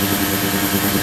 ハハハハ!